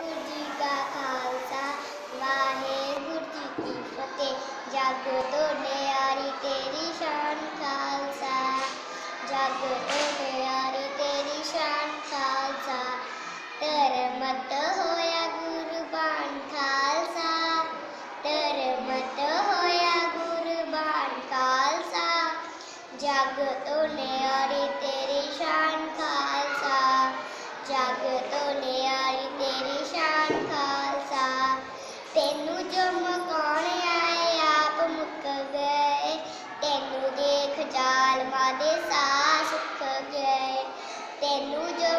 गुरु जी का खालसा, वाहे गुरु जी की फतेह। जागो तो न्यारी तेरी शान खालसा। जागो तो न्यारी तेरी शान खालसा। तर मत होया गुरबान खालसा। तर मत होया गुरबान खालसा। जागो तो न्यारी तेरी शान खालसा। ਖਾਲਸਾ। ਤੈਨੂੰ ਜੋ ਮਕਾਨ ਆਏ, ਆਪ ਮੁੱਕ ਗਏ। ਤੈਨੂੰ ਦੇਖ ਜ਼ਾਲਮਾਂ ਦੇ ਸਾਹ ਸੁੱਕ ਗਏ। ਤੈਨੂੰ ਜੋ